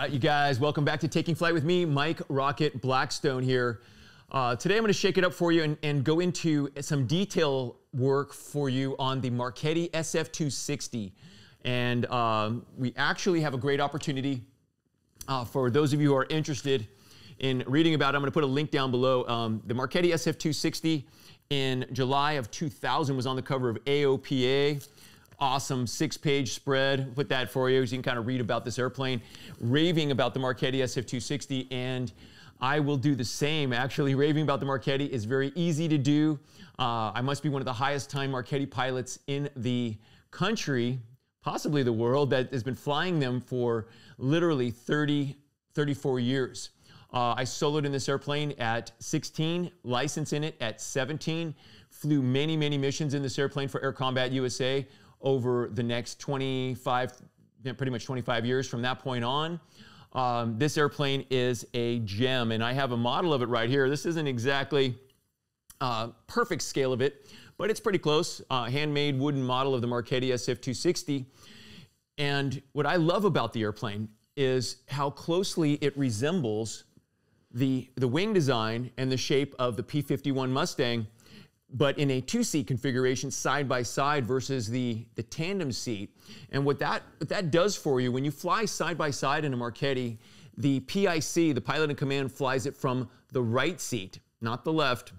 right, you guys, welcome back to Taking Flight with me, Mike Rocket Blackstone here. Uh, today I'm going to shake it up for you and, and, go into some detail work for you on the Marchetti SF260. And um, we actually have a great opportunity uh, for those of you who are interested in reading about it. I'm going to put a link down below. Um, the Marchetti SF260 in July of 2000 was on the cover of AOPA awesome six page spread. Put that for you so you can kind of read about this airplane, raving about the Marchetti SF260. And I will do the same. Actually, raving about the Marchetti is very easy to do. Uh, I must be one of the highest time Marchetti pilots in the country, possibly the world, that has been flying them for literally 30, 34 years. Uh, I soloed in this airplane at 16, licensed in it at 17, flew many, many missions in this airplane for Air Combat USA, over the next 25, pretty much 25 years from that point on. Um, this airplane is a gem, and I have a model of it right here. This isn't exactly uh, perfect scale of it, but it's pretty close. Uh, handmade wooden model of the Marchetti SF260. And what I love about the airplane is how closely it resembles the, the wing design and the shape of the P-51 Mustang but in a two-seat configuration side by side versus the, the tandem seat. And what that, what that does for you, when you fly side by side in a Marchetti, the PIC, the pilot in command, flies it from the right seat, not the left,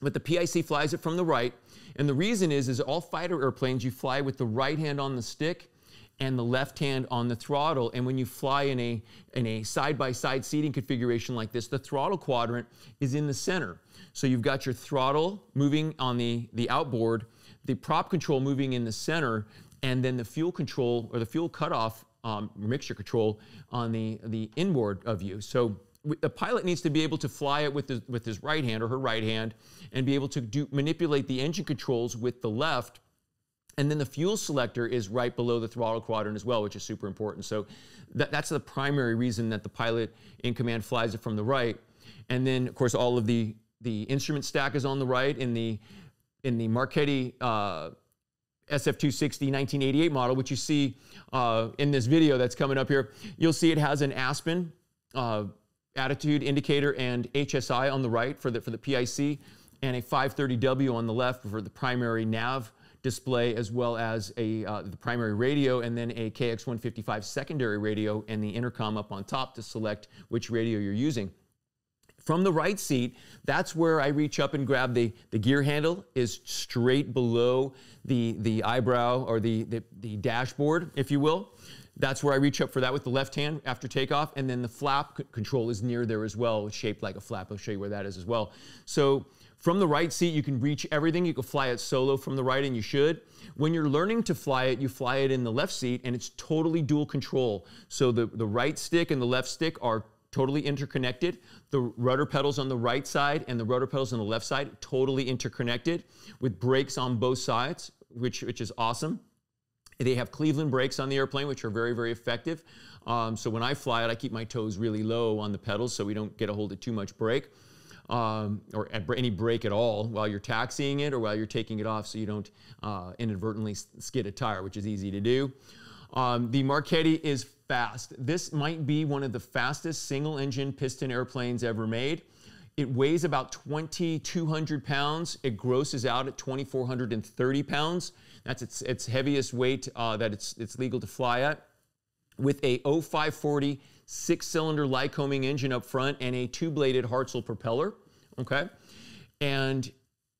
but the PIC flies it from the right. And the reason is, is all fighter airplanes, you fly with the right hand on the stick and the left hand on the throttle. And when you fly in a, in a side-by-side seating configuration like this, the throttle quadrant is in the center. So you've got your throttle moving on the, the outboard, the prop control moving in the center, and then the fuel control or the fuel cutoff um, mixture control on the, the inboard of you. So the pilot needs to be able to fly it with his, with his right hand or her right hand and be able to do, manipulate the engine controls with the left and then the fuel selector is right below the throttle quadrant as well, which is super important. So that, that's the primary reason that the pilot in command flies it from the right. And then, of course, all of the, the instrument stack is on the right. In the, in the Marchetti uh, SF260 1988 model, which you see uh, in this video that's coming up here, you'll see it has an Aspen uh, attitude indicator and HSI on the right for the, for the PIC and a 530W on the left for the primary nav display as well as a, uh, the primary radio and then a KX155 secondary radio and the intercom up on top to select which radio you're using. From the right seat, that's where I reach up and grab the, the gear handle is straight below the, the eyebrow or the, the, the dashboard, if you will. That's where I reach up for that with the left hand after takeoff. And then the flap control is near there as well, shaped like a flap. I'll show you where that is as well. So from the right seat, you can reach everything. You can fly it solo from the right, and you should. When you're learning to fly it, you fly it in the left seat, and it's totally dual control. So the, the right stick and the left stick are totally interconnected. The rudder pedals on the right side and the rudder pedals on the left side, totally interconnected with brakes on both sides, which, which is awesome. They have Cleveland brakes on the airplane, which are very, very effective. Um, so when I fly it, I keep my toes really low on the pedals so we don't get a hold of too much brake um, or any brake at all while you're taxiing it or while you're taking it off so you don't uh, inadvertently skid a tire, which is easy to do. Um, the Marchetti is fast. This might be one of the fastest single engine piston airplanes ever made. It weighs about 2,200 pounds. It grosses out at 2,430 pounds. That's its, its heaviest weight uh, that it's, it's legal to fly at. With a 0540 six cylinder Lycoming engine up front and a two bladed Hartzell propeller. Okay. And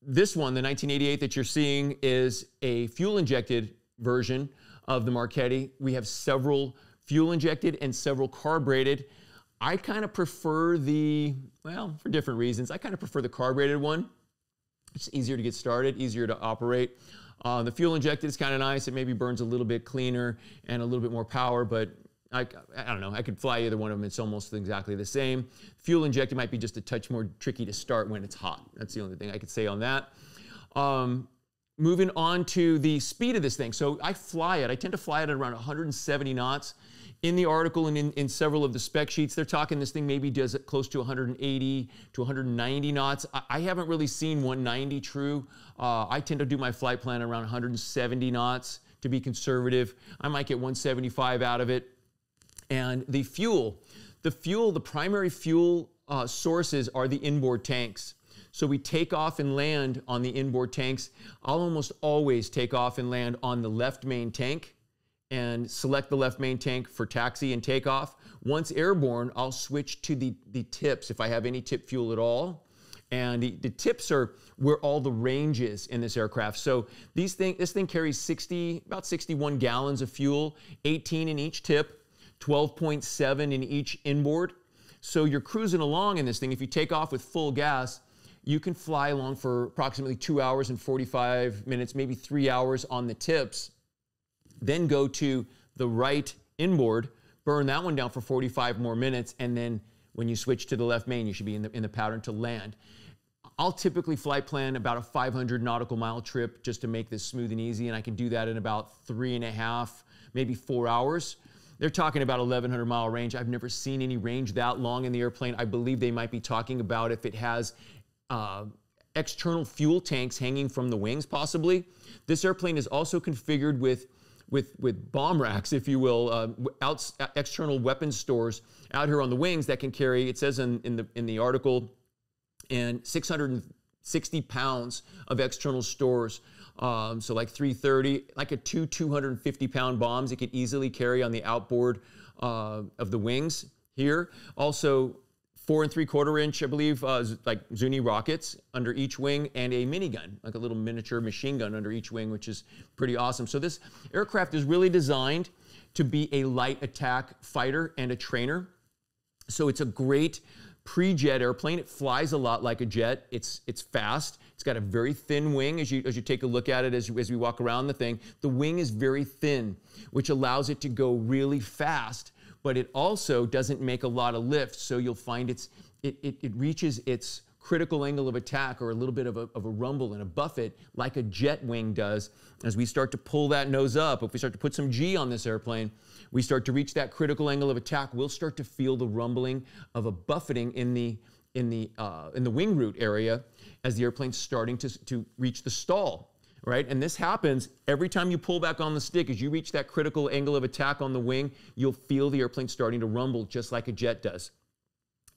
this one, the 1988 that you're seeing, is a fuel injected version of the Marchetti. We have several fuel injected and several carbureted. I kind of prefer the, well, for different reasons, I kind of prefer the carbureted one. It's easier to get started, easier to operate. Uh, the fuel injected is kind of nice. It maybe burns a little bit cleaner and a little bit more power, but I, I, don't know. I could fly either one of them. It's almost exactly the same. Fuel injected might be just a touch more tricky to start when it's hot. That's the only thing I could say on that. Um, moving on to the speed of this thing. So I fly it. I tend to fly it at around 170 knots. In the article and in, in several of the spec sheets, they're talking this thing maybe does it close to 180 to 190 knots. I, I haven't really seen 190 true. Uh, I tend to do my flight plan around 170 knots to be conservative. I might get 175 out of it And the fuel, the fuel, the primary fuel uh, sources are the inboard tanks. So we take off and land on the inboard tanks. I'll almost always take off and land on the left main tank and select the left main tank for taxi and takeoff. Once airborne, I'll switch to the, the tips if I have any tip fuel at all. And the, the tips are where all the range is in this aircraft. So these thing, this thing carries 60, about 61 gallons of fuel, 18 in each tip, 12.7 in each inboard. So you're cruising along in this thing. If you take off with full gas, you can fly along for approximately two hours and 45 minutes, maybe three hours on the tips. Then go to the right inboard, burn that one down for 45 more minutes, and then when you switch to the left main, you should be in the, in the pattern to land. I'll typically flight plan about a 500 nautical mile trip just to make this smooth and easy, and I can do that in about three and a half, maybe four hours. They're talking about 1,100 mile range. I've never seen any range that long in the airplane. I believe they might be talking about if it has uh, external fuel tanks hanging from the wings, possibly. This airplane is also configured with with, with bomb racks, if you will, uh, out, external weapon stores out here on the wings that can carry, it says in, in, the, in the article, and 660 pounds of external stores. Um, so like 330, like a two 250 pound bombs it could easily carry on the outboard uh, of the wings here. Also four and three quarter inch, I believe, uh, like Zuni rockets under each wing, and a minigun, like a little miniature machine gun under each wing, which is pretty awesome. So this aircraft is really designed to be a light attack fighter and a trainer. So it's a great pre-jet airplane. It flies a lot like a jet. It's it's fast. It's got a very thin wing as you as you take a look at it as, as we walk around the thing. The wing is very thin, which allows it to go really fast but it also doesn't make a lot of lift. So you'll find it's, it, it, it reaches its critical angle of attack or a little bit of a, of a rumble and a buffet like a jet wing does. As we start to pull that nose up, if we start to put some G on this airplane, we start to reach that critical angle of attack, we'll start to feel the rumbling of a buffeting in the, in the, uh, in the wing root area as the airplane's starting to, to reach the stall right? And this happens every time you pull back on the stick. As you reach that critical angle of attack on the wing, you'll feel the airplane starting to rumble just like a jet does.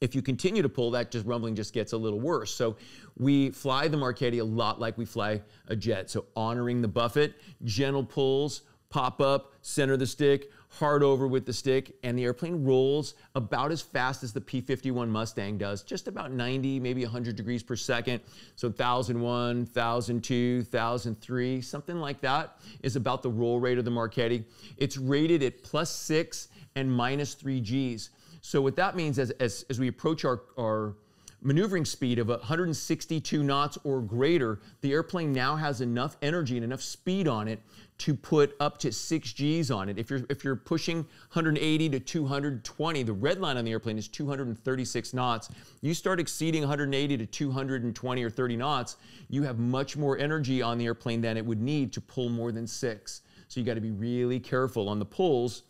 If you continue to pull, that just rumbling just gets a little worse. So we fly the Marchetti a lot like we fly a jet. So honoring the buffet, gentle pulls, pop up, center the stick, hard over with the stick, and the airplane rolls about as fast as the P-51 Mustang does, just about 90, maybe 100 degrees per second. So 1001, 1002, 1003, something like that is about the roll rate of the Marchetti. It's rated at plus six and minus three Gs. So what that means as, as, as we approach our, our maneuvering speed of 162 knots or greater, the airplane now has enough energy and enough speed on it to put up to six G's on it. If you're, if you're pushing 180 to 220, the red line on the airplane is 236 knots. You start exceeding 180 to 220 or 30 knots, you have much more energy on the airplane than it would need to pull more than six. So you got to be really careful on the pulls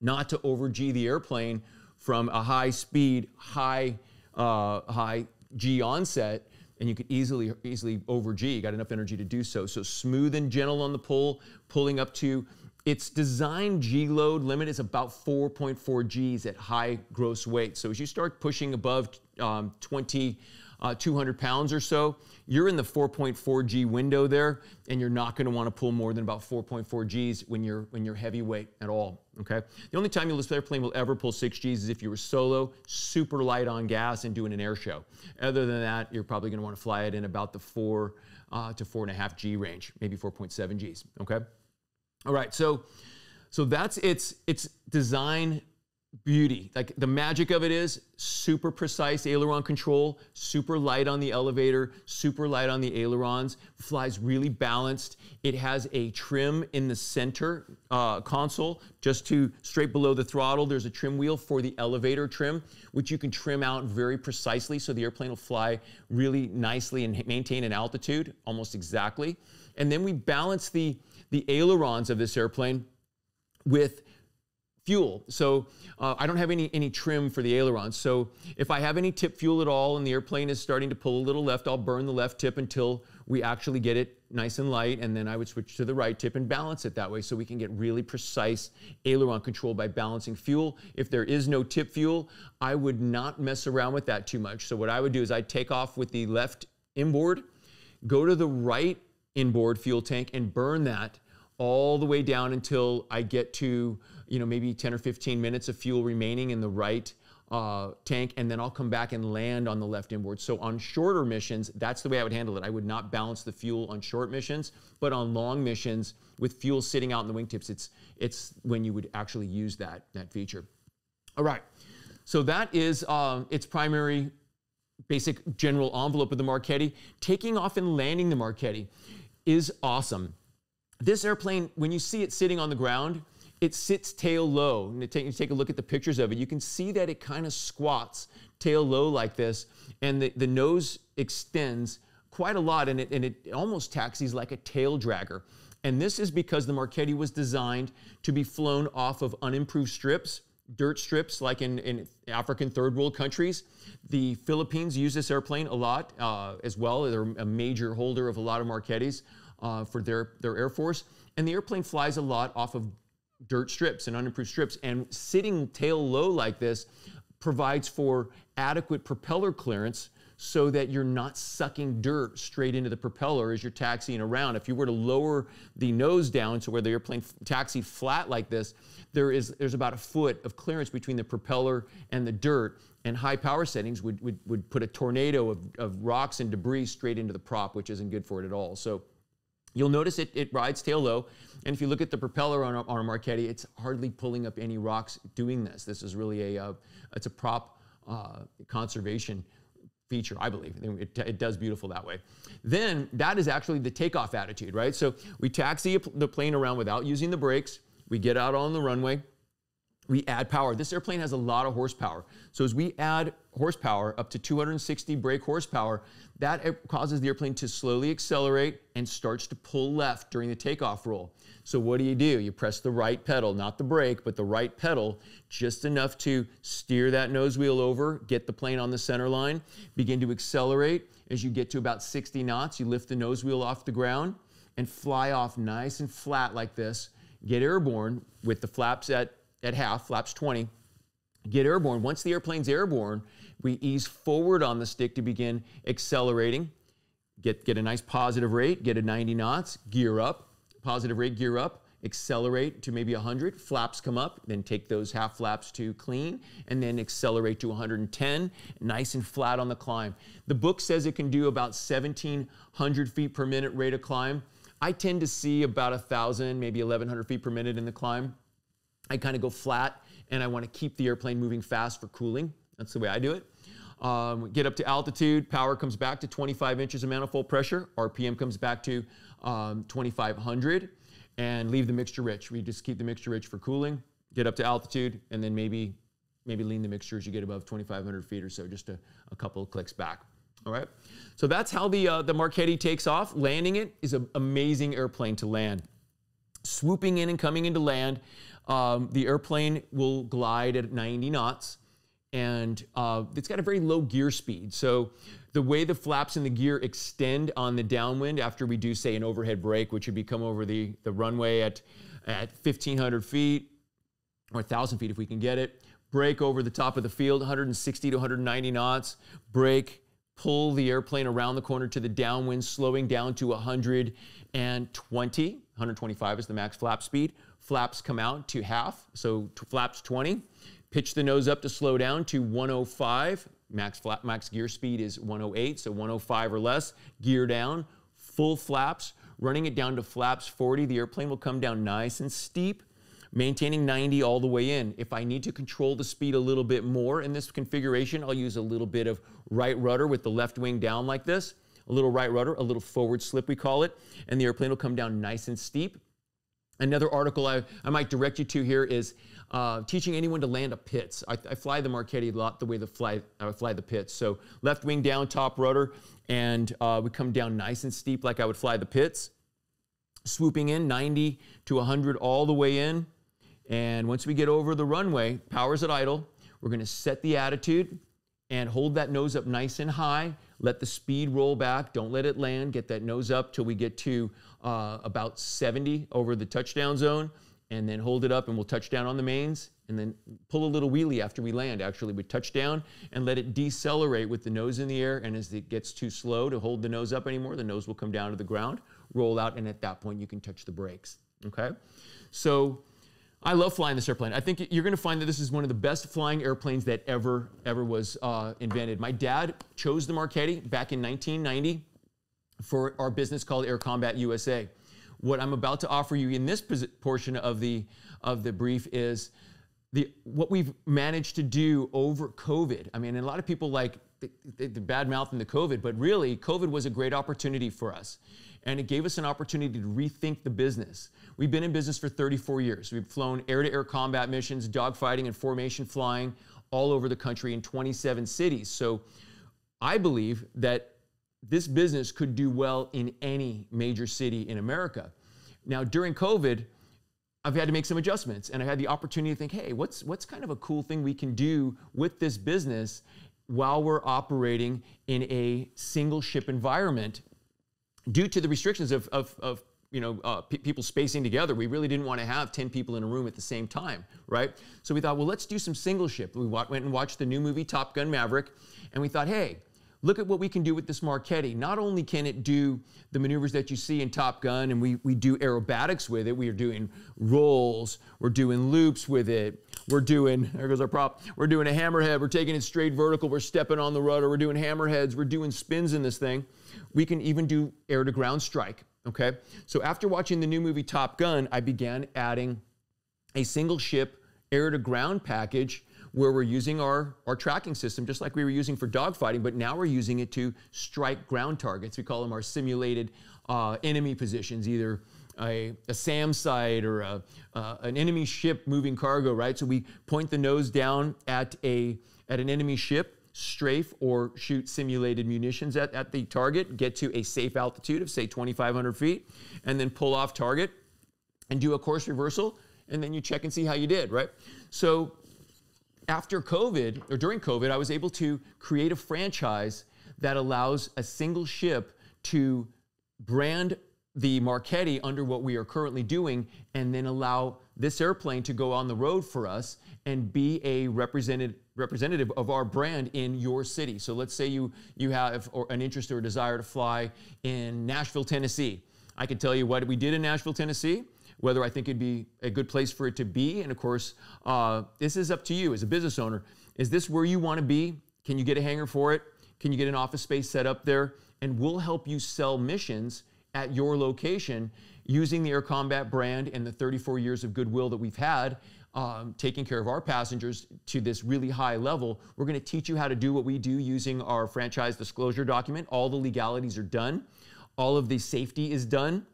not to over G the airplane from a high speed, high, uh, high G onset and you could easily easily over G. You got enough energy to do so. So smooth and gentle on the pull, pulling up to its design G load limit is about 4.4 Gs at high gross weight. So as you start pushing above um, 20 uh, 200 pounds or so, you're in the 4.4 G window there, and you're not going to want to pull more than about 4.4 Gs when you're when you're heavyweight at all. Okay. The only time you'll this airplane will ever pull 6 Gs is if you were solo, super light on gas, and doing an air show. Other than that, you're probably going to want to fly it in about the four uh, to four and a half G range, maybe 4.7 Gs. Okay. All right. So so that's its its design beauty. Like the magic of it is super precise aileron control, super light on the elevator, super light on the ailerons, flies really balanced. It has a trim in the center uh, console, just to straight below the throttle. There's a trim wheel for the elevator trim, which you can trim out very precisely so the airplane will fly really nicely and maintain an altitude almost exactly. And then we balance the, the ailerons of this airplane with fuel. So uh, I don't have any, any trim for the ailerons. So if I have any tip fuel at all and the airplane is starting to pull a little left, I'll burn the left tip until we actually get it nice and light, and then I would switch to the right tip and balance it that way so we can get really precise aileron control by balancing fuel. If there is no tip fuel, I would not mess around with that too much. So what I would do is I'd take off with the left inboard, go to the right inboard fuel tank and burn that all the way down until I get to, you know, maybe 10 or 15 minutes of fuel remaining in the right uh, tank, and then I'll come back and land on the left inboard. So on shorter missions, that's the way I would handle it. I would not balance the fuel on short missions, but on long missions with fuel sitting out in the wingtips, it's it's when you would actually use that that feature. All right, so that is um, its primary basic general envelope of the Marchetti. Taking off and landing the Marchetti is awesome. This airplane, when you see it sitting on the ground, it sits tail low. And take, you take a look at the pictures of it, you can see that it kind of squats tail low like this, and the, the nose extends quite a lot, and it, and it almost taxis like a tail dragger. And this is because the Marchetti was designed to be flown off of unimproved strips, dirt strips like in, in African third world countries. The Philippines use this airplane a lot uh, as well. They're a major holder of a lot of Marchettis uh, for their, their Air Force. And the airplane flies a lot off of dirt strips and unimproved strips. And sitting tail low like this provides for adequate propeller clearance so that you're not sucking dirt straight into the propeller as you're taxiing around. If you were to lower the nose down to where the airplane taxi flat like this, there is there's about a foot of clearance between the propeller and the dirt. And high power settings would, would, would put a tornado of, of rocks and debris straight into the prop, which isn't good for it at all. So You'll notice it, it rides tail low. And if you look at the propeller on on a Marchetti, it's hardly pulling up any rocks doing this. This is really a, uh, it's a prop uh, conservation feature, I believe. It, it, does beautiful that way. Then that is actually the takeoff attitude, right? So we taxi the plane around without using the brakes. We get out on the runway we add power. This airplane has a lot of horsepower. So as we add horsepower up to 260 brake horsepower, that causes the airplane to slowly accelerate and starts to pull left during the takeoff roll. So what do you do? You press the right pedal, not the brake, but the right pedal, just enough to steer that nose wheel over, get the plane on the center line, begin to accelerate. As you get to about 60 knots, you lift the nose wheel off the ground and fly off nice and flat like this. Get airborne with the flaps at at half, flaps 20, get airborne. Once the airplane's airborne, we ease forward on the stick to begin accelerating, get, get a nice positive rate, get a 90 knots, gear up, positive rate, gear up, accelerate to maybe 100, flaps come up, then take those half flaps to clean, and then accelerate to 110, nice and flat on the climb. The book says it can do about 1,700 feet per minute rate of climb. I tend to see about 1,000, maybe 1,100 feet per minute in the climb. I kind of go flat and I want to keep the airplane moving fast for cooling. That's the way I do it. Um, get up to altitude, power comes back to 25 inches of manifold pressure, RPM comes back to um, 2500, and leave the mixture rich. We just keep the mixture rich for cooling, get up to altitude, and then maybe maybe lean the mixture as you get above 2,500 feet or so, just a, a couple of clicks back. All right, so that's how the uh, the Marchetti takes off. Landing it is an amazing airplane to land. Swooping in and coming into land, um, the airplane will glide at 90 knots and uh, it's got a very low gear speed. So the way the flaps and the gear extend on the downwind after we do, say, an overhead break, which would be come over the, the runway at, at 1,500 feet or 1,000 feet if we can get it, break over the top of the field, 160 to 190 knots, break, pull the airplane around the corner to the downwind, slowing down to 120, 125 is the max flap speed, Flaps come out to half, so flaps 20. Pitch the nose up to slow down to 105. Max, flap, max gear speed is 108, so 105 or less. Gear down, full flaps. Running it down to flaps 40, the airplane will come down nice and steep maintaining 90 all the way in. If I need to control the speed a little bit more in this configuration, I'll use a little bit of right rudder with the left wing down like this, a little right rudder, a little forward slip we call it, and the airplane will come down nice and steep. Another article I, I might direct you to here is uh, teaching anyone to land a Pitts. I, I, fly the Marchetti a lot the way the fly, I fly the Pitts. So left wing down, top rudder, and uh, we come down nice and steep like I would fly the Pitts. Swooping in 90 to 100 all the way in. And once we get over the runway, power's at idle. We're going to set the attitude and hold that nose up nice and high, Let the speed roll back. Don't let it land. Get that nose up till we get to uh, about 70 over the touchdown zone, and then hold it up, and we'll touch down on the mains, and then pull a little wheelie after we land. Actually, we touch down and let it decelerate with the nose in the air. And as it gets too slow to hold the nose up anymore, the nose will come down to the ground, roll out, and at that point you can touch the brakes. Okay, so I love flying this airplane. I think you're going to find that this is one of the best flying airplanes that ever, ever was uh, invented. My dad chose the Marchetti back in 1990 for our business called Air Combat USA. What I'm about to offer you in this portion of the of the brief is the what we've managed to do over COVID. I mean, a lot of people like the, the, bad mouth and the COVID, but really, COVID was a great opportunity for us and it gave us an opportunity to rethink the business. We've been in business for 34 years. We've flown air to air combat missions, dogfighting, and formation flying all over the country in 27 cities. So I believe that this business could do well in any major city in America. Now, during COVID, I've had to make some adjustments and I had the opportunity to think, hey, what's, what's kind of a cool thing we can do with this business while we're operating in a single ship environment due to the restrictions of, of, of you know, uh, people spacing together, we really didn't want to have 10 people in a room at the same time, right? So we thought, well, let's do some single ship. We went and watched the new movie Top Gun Maverick, and we thought, hey, look at what we can do with this Marchetti. Not only can it do the maneuvers that you see in Top Gun, and we, we do aerobatics with it, we are doing rolls, we're doing loops with it, we're doing, there goes our prop, we're doing a hammerhead, we're taking it straight vertical, we're stepping on the rudder, we're doing hammerheads, we're doing spins in this thing. We can even do air to ground strike, okay? So after watching the new movie Top Gun, I began adding a single ship air to ground package where we're using our, our tracking system just like we were using for dogfighting, but now we're using it to strike ground targets. We call them our simulated uh, enemy positions, either a, a SAM site or a, uh, an enemy ship moving cargo, right? So we point the nose down at, a, at an enemy ship strafe or shoot simulated munitions at, at the target, get to a safe altitude of say 2,500 feet, and then pull off target and do a course reversal, and then you check and see how you did, right? So after COVID or during COVID, I was able to create a franchise that allows a single ship to brand the Marchetti under what we are currently doing and then allow this airplane to go on the road for us and be a represented representative of our brand in your city. So let's say you you have an interest or a desire to fly in Nashville, Tennessee. I can tell you what we did in Nashville, Tennessee. Whether I think it'd be a good place for it to be, and of course, uh, this is up to you as a business owner. Is this where you want to be? Can you get a hangar for it? Can you get an office space set up there? And we'll help you sell missions at your location using the Air Combat brand and the 34 years of goodwill that we've had um, taking care of our passengers to this really high level. We're going to teach you how to do what we do using our franchise disclosure document. All the legalities are done, all of the safety is done.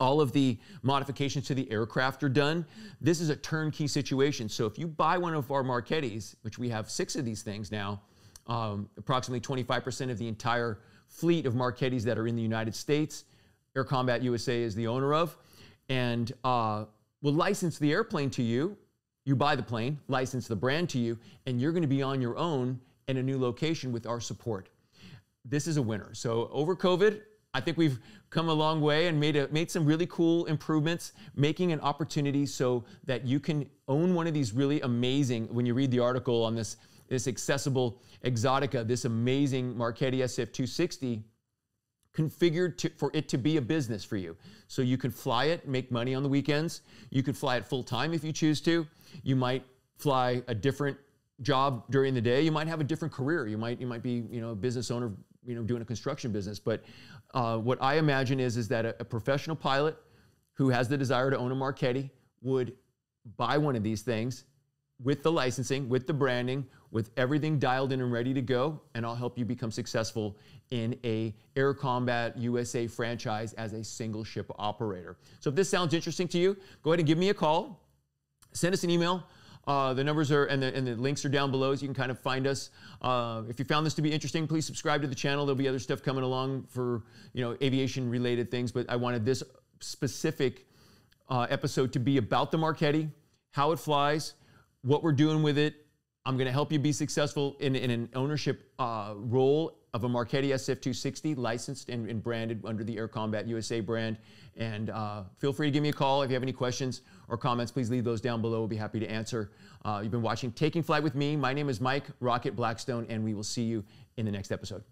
All of the modifications to the aircraft are done. This is a turnkey situation. So if you buy one of our Marchettis, which we have six of these things now, um, approximately 25% of the entire fleet of Marchettis that are in the United States, Air Combat USA is the owner of, and uh, will license the airplane to you. You buy the plane, license the brand to you, and you're going to be on your own in a new location with our support. This is a winner. So over COVID, I think we've come a long way and made, a, made some really cool improvements, making an opportunity so that you can own one of these really amazing, when you read the article on this, this accessible Exotica, this amazing Marchetti SF260, configured to, for it to be a business for you. So you can fly it, make money on the weekends. You could fly it full time if you choose to. You might fly a different job during the day. You might have a different career. You might you might be you know a business owner you know doing a construction business. But uh, what I imagine is is that a, a professional pilot who has the desire to own a Marchetti would buy one of these things with the licensing, with the branding, with everything dialed in and ready to go, and I'll help you become successful in a Air Combat USA franchise as a single ship operator. So if this sounds interesting to you, go ahead and give me a call. Send us an email. Uh, the numbers are and the, and the links are down below, so you can kind of find us. Uh, if you found this to be interesting, please subscribe to the channel. There'll be other stuff coming along for you know aviation related things, but I wanted this specific uh, episode to be about the Marchetti, how it flies, what we're doing with it. I'm going to help you be successful in, in an ownership uh, role of a Marchetti SF260 licensed and, and branded under the Air Combat USA brand. And uh, feel free to give me a call if you have any questions or comments. Please leave those down below. We'll be happy to answer. Uh, you've been watching Taking Flight with me. My name is Mike Rocket Blackstone, and we will see you in the next episode.